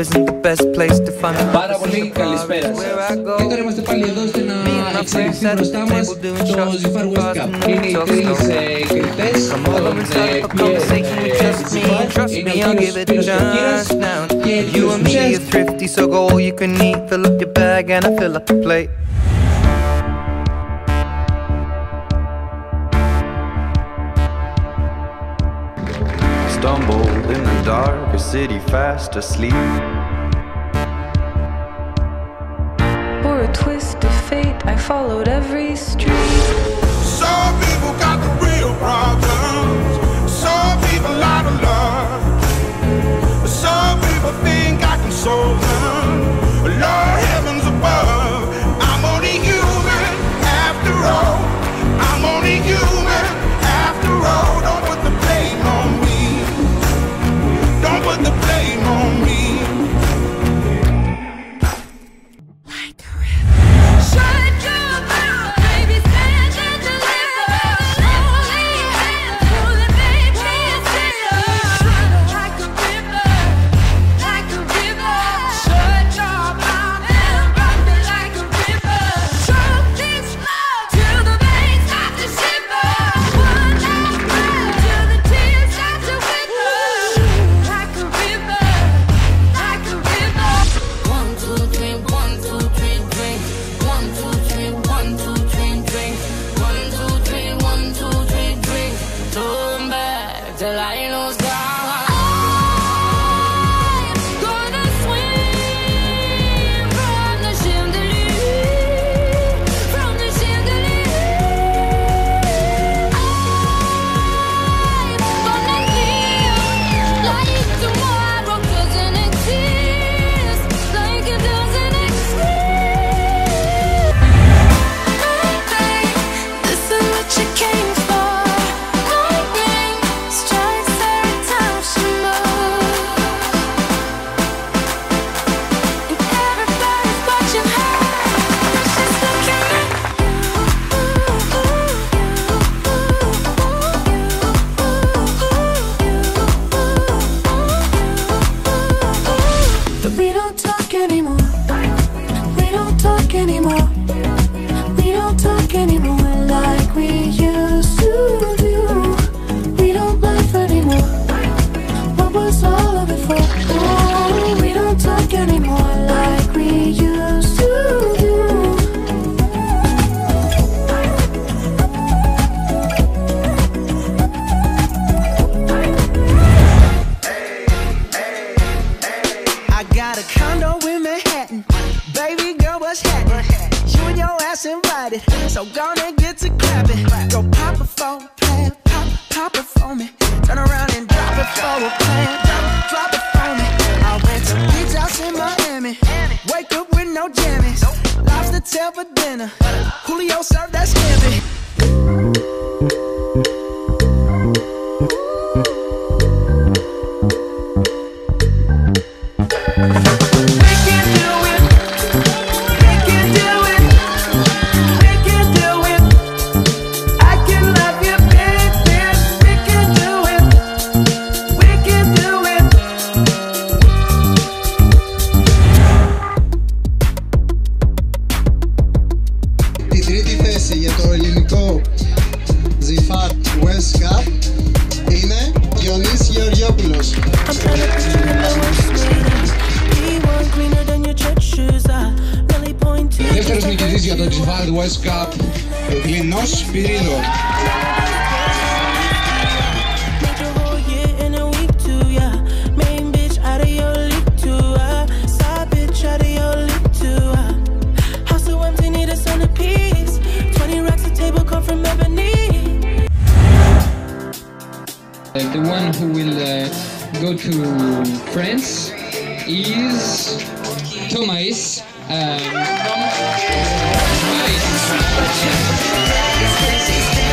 isn't the best place to find the Πάρα πολύ καλή πέρα Και τώρα είμαστε πάλι εδώ στην εξέλιξη μπροστά μας το Giffard West Cup. Είναι οι τρεις κριτές των PS Είναι ο κύριος Πύρος Κοκκύρας και τους ουσιαστές. You and me are thrifty, so go all you can eat. Fill up your bag and I fill up the plate. Stumbled in the dark, a city fast asleep. For a twist of fate, I followed every What's happening? You and your ass invited. So gonna get to clapping. Go pop a plan. Pop, pop it for me. Turn around and drop it for a plan. Drop, drop it for me. I went to beach house in Miami. Wake up with no jammies. Lobster tail for dinner. Julio served that scampi. Diariopoulos. I'm Δεύτερος νικητής για το Giffard West Cup, Γλινός Πυρίδος. The one who will uh, go to France is Thomas um, So